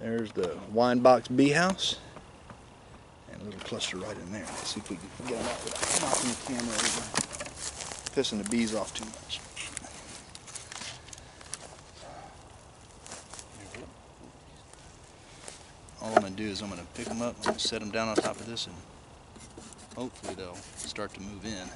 There's the wine box bee house. And a little cluster right in there. Let's see if we can get them out without knocking the camera over. Pissing the bees off too much. All I'm going to do is I'm going to pick them up, to set them down on top of this, and hopefully they'll start to move in.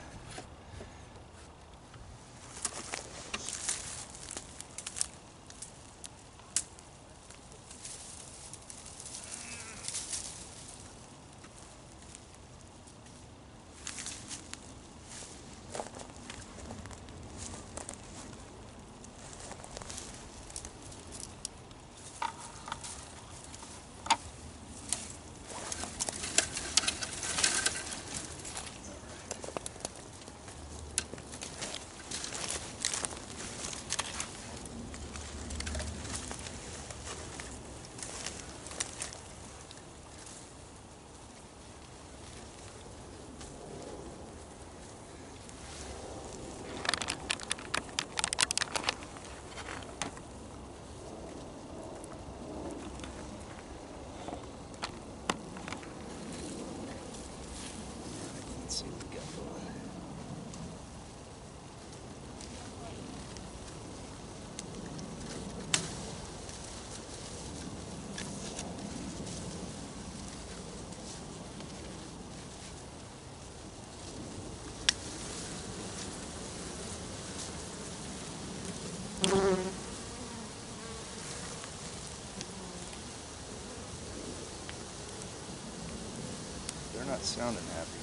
Not sounding happy.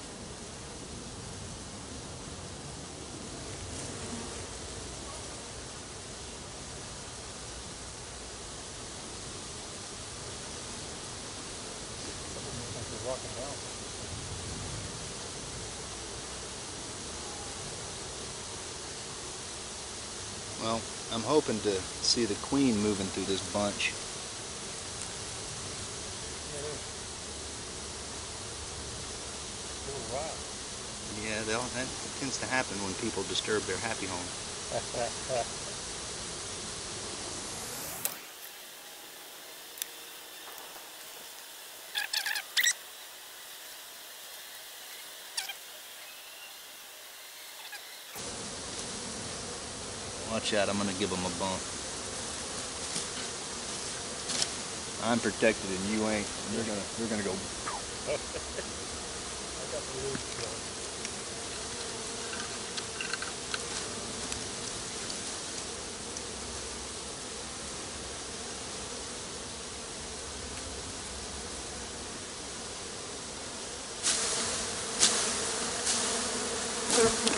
Well, I'm hoping to see the queen moving through this bunch. That tends to happen when people disturb their happy home. Watch out, I'm gonna give them a bump. I'm protected and you ain't. You're gonna, you're gonna go. It's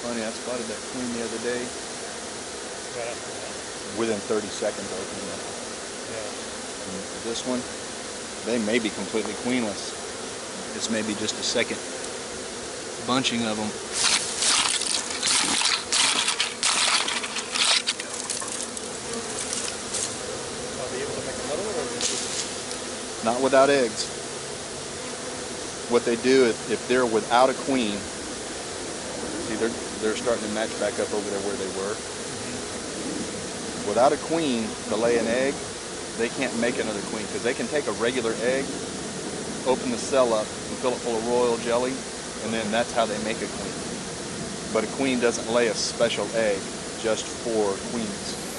funny, I spotted that queen the other day within 30 seconds of opening it. And this one, they may be completely queenless. This may be just a second bunching of them. Not without eggs. What they do if, if they're without a queen, see they're, they're starting to match back up over there where they were. Without a queen to lay an egg, they can't make another queen because they can take a regular egg, open the cell up and fill it full of royal jelly, and then that's how they make a queen. But a queen doesn't lay a special egg just for queens.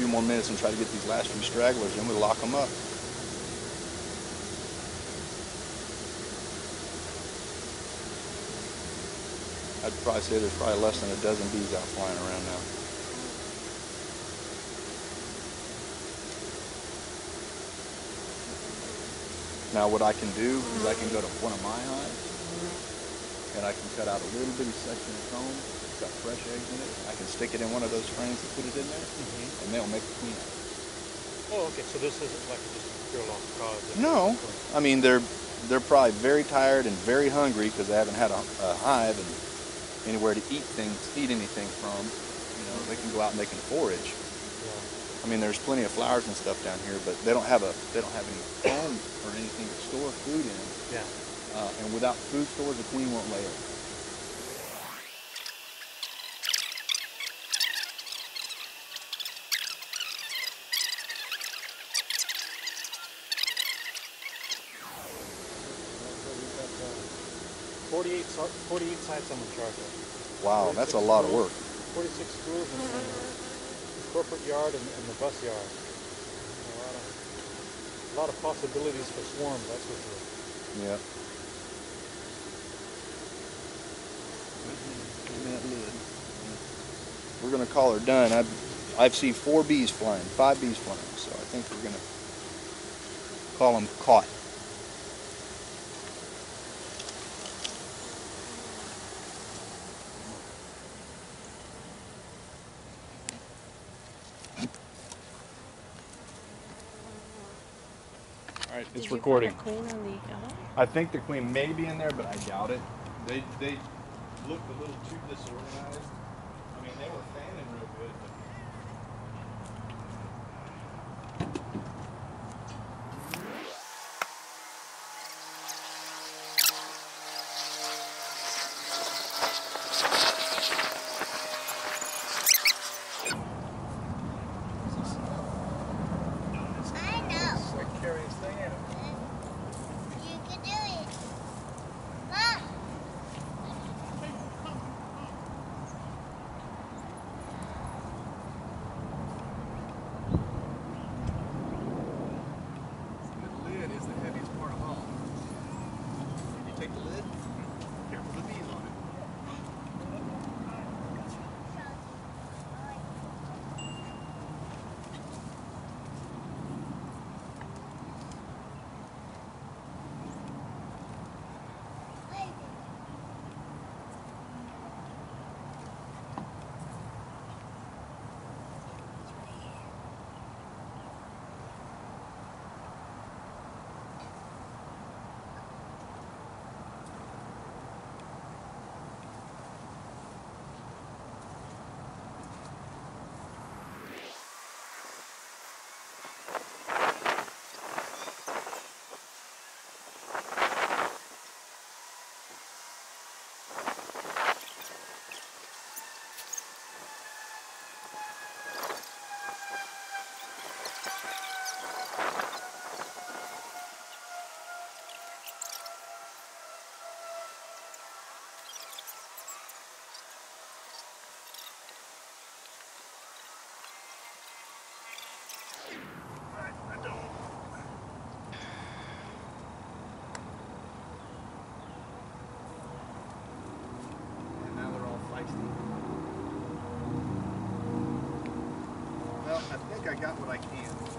Few more minutes and try to get these last few stragglers and we'll lock them up. I'd probably say there's probably less than a dozen bees out flying around now. Now what I can do is I can go to one of my hives and I can cut out a little bitty section of comb. It's got fresh eggs in it. I can stick it in one of those frames and put it in there Mhm. and they'll make a queen out of it. Oh, okay. So this isn't like just pure lost cause. No, I mean they're they're probably very tired and very hungry because they haven't had a, a hive and anywhere to eat things, eat anything from. You know, they can go out and they can forage. Yeah. I mean, there's plenty of flowers and stuff down here, but they don't have a they don't have any home or anything to store food in. Yeah. Uh, and without food stores, the queen won't lay eggs. So we've got, 48, 48 sites I'm in charge of. Wow, that's a lot of work. 46 schools and, and the corporate yard and, and the bus yard. A lot of, a lot of possibilities for swarms, that's for sure. Yeah. We're gonna call her done. I've I've seen four bees flying, five bees flying, so I think we're gonna call them caught. All right, Did it's you recording. Find a queen on the? I think the queen may be in there, but I doubt it. They they looked a little too disorganized. I mean, they were fanning real good, but think I got what I can.